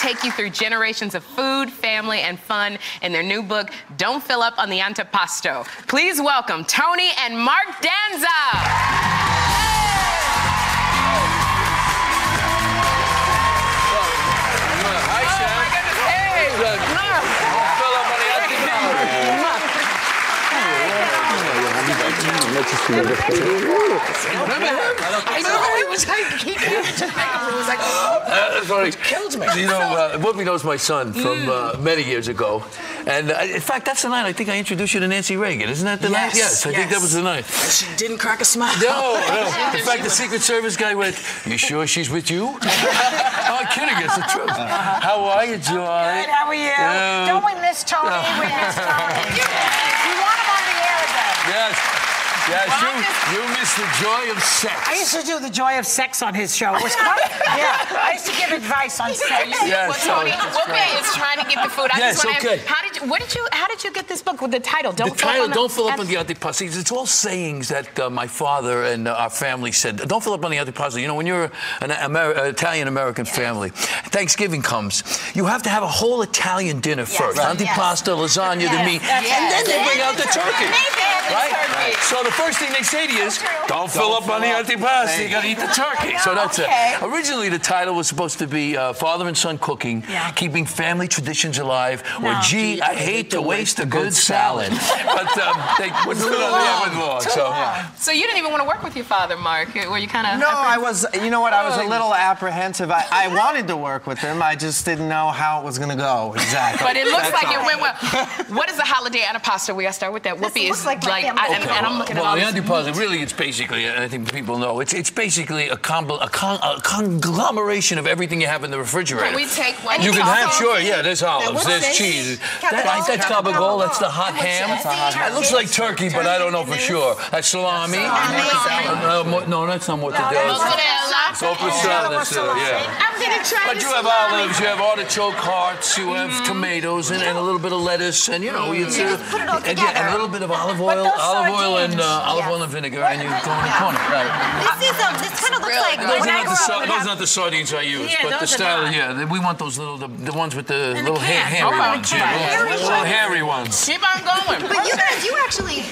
take you through generations of food, family, and fun in their new book, Don't Fill Up on the Antipasto. Please welcome Tony and Mark Danza. Hi, Oh my goodness, hey! Fill up on the antipasto. Uh, that's funny. Killed me. You know, uh, Whoopi knows my son from uh, many years ago. And uh, in fact, that's the night I think I introduced you to Nancy Reagan. Isn't that the night? Yes, Yes, I think that was the night. She didn't crack a smile. No, no. In fact, the Secret Service guy went, You sure she's with you? I'm kidding, it's the truth. How are you, Joy? Good, how are you? Yeah. Don't we miss Tony? We miss Tony. we want him on the air again. Yes. Yes, you, you missed the joy of sex. I used to do the joy of sex on his show. It was quite, yeah, I used to give advice on sex. Yes, Well, Tony, so- Whoopi is trying to get the food. I Yes, just okay. to How did you? What did you? How did you get this book with the title? Don't the fill title, up on Don't Fill Up on the Antipasto. It's all sayings that uh, my father and uh, our family said. Don't fill up on the antipasto. You know, when you're an Amer- uh, Italian-American family, Thanksgiving comes, you have to have a whole Italian dinner first. Right. Antipasta, lasagna, the meat, and then they bring out the turkey. Right? So the first thing they say to you is, don't fill up on the antipasto. You got to eat the turkey. So that's okay. it. Originally, the title was supposed to be uh, Father and Son Cooking, Yeah. Keeping Family Traditions Alive, or No. Gee, I hate to waste a good salad. but um, they wouldn't put it on the long. oven long. Too So. long. So you didn't even want to work with your father, Mark. Were you kind of? No, I was, you know what, I was a little apprehensive. I, I wanted to work with him, I just didn't know how it was going to go exactly. But it looks That's like all. it went well. What is the holiday antipasto? We got to start with that. Whoopi is like my family. I, and, and I'm looking at well, all the this antipasto really it's basically, and I think people know, it's it's basically a, combo, a, con, a conglomeration of everything you have in the refrigerator. Can we take one? You can have, sure, yeah, there's olives, there's this? cheese. That, that's cabagol, that's the hot ham. That's the hot ham. It looks like turkey, but I don't know for sure. That's salami. No, that's not mortadella. Mozzarella. Soppressata, that's it, yeah. I'm gonna try But you have salami. olives, you have artichoke hearts, you have tomatoes, and, and a little bit of lettuce, and you know, you just put it all and a little bit of olive oil, olive oil and uh, olive Yes. oil and vinegar, and you go in the corner. Right. This is um, this kind of looks Really like. Those when are I grew the up. those have- are not the sardines I use, Yeah, but the style, yeah, we want those little the, the ones with the little ha- can. hairy Okay. ones, yeah, Hairy little, little actually,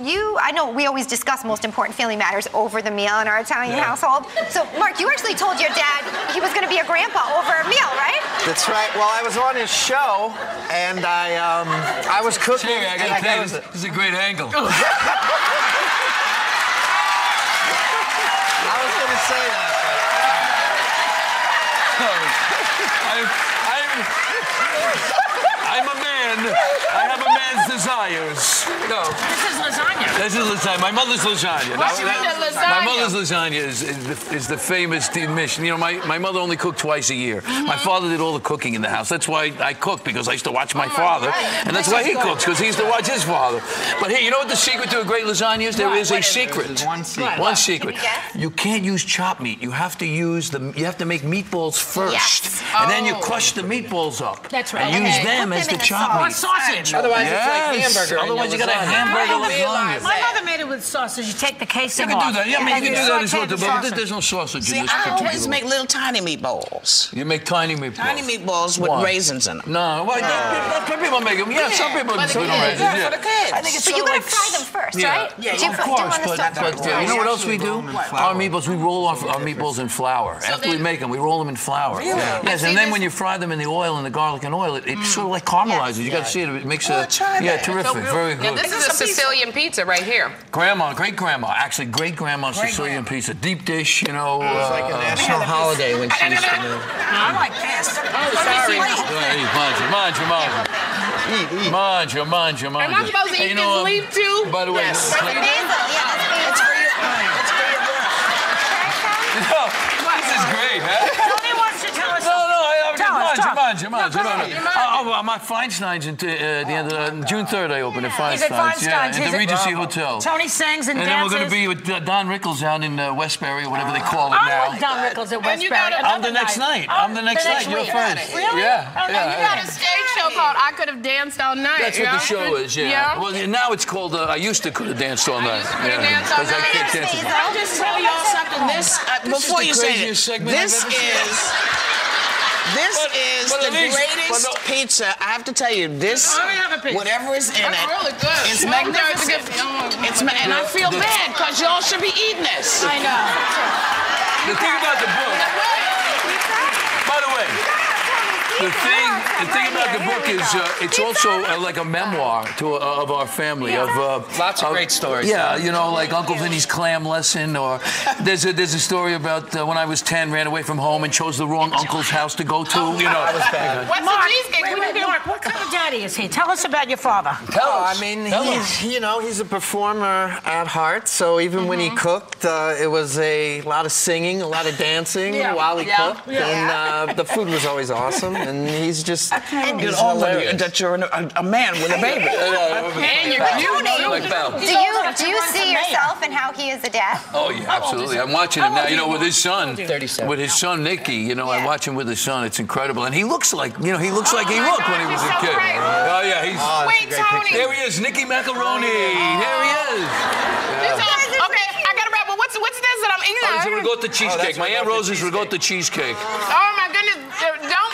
you, I know we always discuss most important family matters over the meal in our Italian Yeah. household. So, Mark, you actually told your dad he was going to be a grandpa over a meal, right? That's right. Well, I was on his show, and I, um, I was cooking. Jerry, I gotta tell you, was- this, this is a great angle. I was going to say that. I'm, I'm, I'm a man. I have a man's desires. No. This is lasagna. This is lasagna. My mother's lasagna. What's Now, with that- lasagna? My mother's lasagna is, is, the, is the famous dish. You know, my, my mother only cooked twice a year. My mm-hmm. father did all the cooking in the house. That's why I cook, because I used to watch my oh, father. And that's why he cooks, because he used to watch his father. But hey, you know what the secret to a great lasagna is? There is a secret. There's one secret. One secret. Can you? You can't use chopped meat. You have to use the. You have to make meatballs first, Yes. and then you Oh. crush the meatballs up. That's right. And use them Put as them the in the chopped sausage. Otherwise, it's like Yes. hamburger. Otherwise, your you got a hamburger My lasagna. My mother made it with sausage. You take the casing You can do that. Yeah, I mean, you can do that as well, the but there's no sausage See, in this I always make little tiny meatballs. You make tiny meatballs. Tiny meatballs with Why? raisins in them. No, why? Some people make them. Yeah, some people for the put them raisins. Yeah, Yeah, for the kids. I think it's But you sort gotta like fry them first, Yeah, right? yeah, Do you of course. on But, but uh, you know what else we do? Our meatballs, we roll our, our meatballs in flour. After we make them, we roll them in flour. Yes, And see, and then when you fry them in the oil and the garlic and oil, it, it sort of like caramelizes. You got to see it. It makes Oh, a yeah, that. terrific, very Now, good. this is a Sicilian pizza right here. Grandma, great grandma, actually great grandma Sicilian pizza, deep dish. You know. It's like a uh, national holiday when she used to move. I like this. sorry. Yeah, eat, mangia, mangia, mangia. Eat, eat. Mangia, mangia, mangia. Am I supposed to eat you know, this leaf too? By the way, Yes. Basil, yeah, that's It's basil. for your, it's for your breath. this is great, huh? Tony wants to tell us No, no, I, I Tell us, mangia, tell us. mangia, mangia. go No, no. ahead. Uh, oh, I'm at Feinstein's in, uh, the end of uh, June 3rd. I open at He's at Feinstein's. Yeah, Feinstein's. at the at- Regency Hotel. Tony sings and, And then we're going to be with uh, Don Rickles out in uh, Westbury, or whatever they call it I'm now. with Don Rickles at And you Westbury. got a- I'm the next night. I'm the next night. You're first. Really? Yeah. Oh, yeah, you got A stage show called I Could Have Danced All Night. That's what the show is, yeah. Yeah. Well, now it's called. Uh, I used to could have danced all night. used to coulda yeah. danced all 'Cause I night. can't dance. Basil. I'll just tell y'all something. This, This is before you say it, craziest segment I've this is This But- is but the least- greatest no- pizza. I have to tell you, this, Let me have a piece. whatever is in That's it, really good. it's Well, no, magnificent. it's a good- It's ma- and I feel bad because y'all should be eating this. I know. The thing about the book, by the way, the thing, the thing about the book is uh, it's also uh, like a memoir to uh, of our family of uh, Lots of of- great stories. Yeah, you know, like Uncle Vinny's clam lesson, or there's a there's a story about uh, when I was 10, ran away from home and chose the wrong uncle's house to go to. You know, What's Mark, the cheesecake? wait, What wait, do you do? Mark, what kind of daddy is he? Tell us about your father. Tell Oh, us. I mean, Tell he's us. you know he's a performer at heart. So even when Mm-hmm. he cooked, uh, it was a lot of singing, a lot of dancing Yeah. while he Yeah. cooked, and uh, the food was always awesome. And he's just Get he's over you, hilarious. that you're an- a, a man with a baby. And you're cute. like Do you do you see yourself in how he is a dad? Oh yeah, absolutely. I'm watching him now. You know, with his son, with his son Nicky. You know, I watch him with his son. It's incredible, and he looks like you know he looks like he looked when he was a kid. Oh yeah, he's. Wait, oh, Tony. There he is, Nicky Macaroni. There he is. Okay, I gotta wrap. But what's what's this that I'm eating? Oh, it's a now? ricotta oh, cheesecake. My Aunt ricotta Rose's ricotta cheesecake. Oh my goodness! Don't